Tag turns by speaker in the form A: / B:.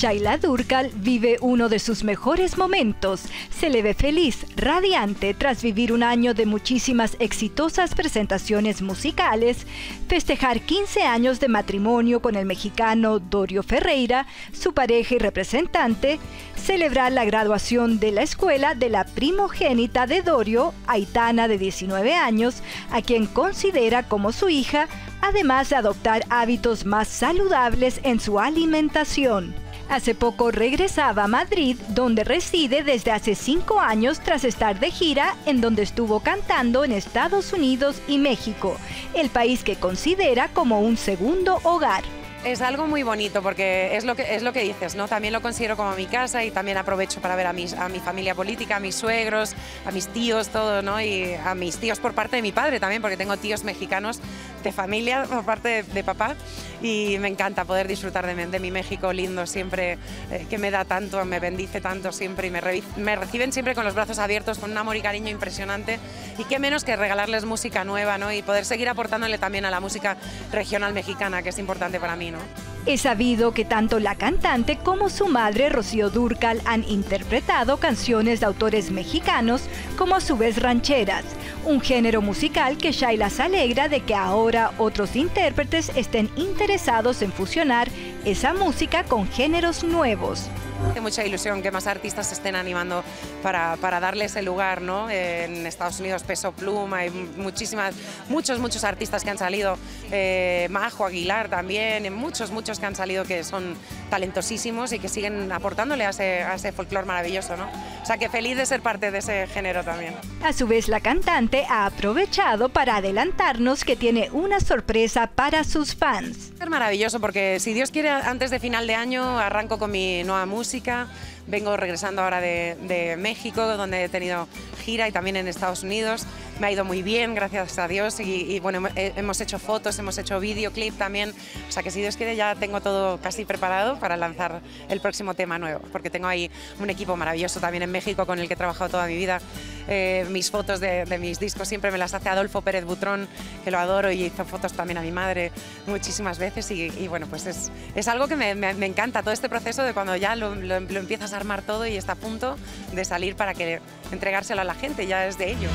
A: Shaila Durkal vive uno de sus mejores momentos. Se le ve feliz, radiante, tras vivir un año de muchísimas exitosas presentaciones musicales, festejar 15 años de matrimonio con el mexicano Dorio Ferreira, su pareja y representante, celebrar la graduación de la escuela de la primogénita de Dorio, Aitana de 19 años, a quien considera como su hija, además de adoptar hábitos más saludables en su alimentación. Hace poco regresaba a Madrid, donde reside desde hace cinco años tras estar de gira, en donde estuvo cantando en Estados Unidos y México, el país que considera como un segundo hogar.
B: Es algo muy bonito porque es lo que, es lo que dices, ¿no? También lo considero como mi casa y también aprovecho para ver a, mis, a mi familia política, a mis suegros, a mis tíos, todo, ¿no? Y a mis tíos por parte de mi padre también, porque tengo tíos mexicanos de familia por parte de, papá y me encanta poder disfrutar de, de mi México lindo siempre, eh, que me da tanto, me bendice tanto siempre y me, me reciben siempre con los brazos abiertos, con un amor y cariño impresionante y qué menos que regalarles música nueva, ¿no? Y poder seguir aportándole también a la música regional mexicana, que es importante para mí.
A: Es sabido que tanto la cantante como su madre, Rocío Durcal, han interpretado canciones de autores mexicanos como a su vez rancheras, un género musical que Shaila se alegra de que ahora otros intérpretes estén interesados en fusionar esa música con géneros nuevos.
B: Hace mucha ilusión que más artistas se estén animando para, para darle ese lugar, ¿no? En Estados Unidos Peso Pluma, hay muchísimas, muchos, muchos artistas que han salido, eh, Majo Aguilar también, muchos, muchos que han salido que son talentosísimos y que siguen aportándole a ese, a ese folclore maravilloso, ¿no? O sea que feliz de ser parte de ese género también.
A: A su vez, la cantante ha aprovechado para adelantarnos que tiene una sorpresa para sus fans.
B: Es maravilloso porque si Dios quiere, antes de final de año arranco con mi nueva música Vengo regresando ahora de, México, donde he tenido gira y también en Estados Unidos. Me ha ido muy bien, gracias a Dios. Y, bueno, hemos hecho fotos, hemos hecho videoclip también. O sea que si Dios quiere ya tengo todo casi preparado para lanzar el próximo tema nuevo. Porque tengo ahí un equipo maravilloso también en México con el que he trabajado toda mi vida. Eh, mis fotos de, mis discos siempre me las hace Adolfo Pérez Butrón, que lo adoro y hizo fotos también a mi madre muchísimas veces. Y, bueno, pues es, es algo que me, me, encanta todo este proceso de cuando ya lo, lo, empiezas a armar todo y está a punto de salir para que entregárselo a la gente, ya es de ellos.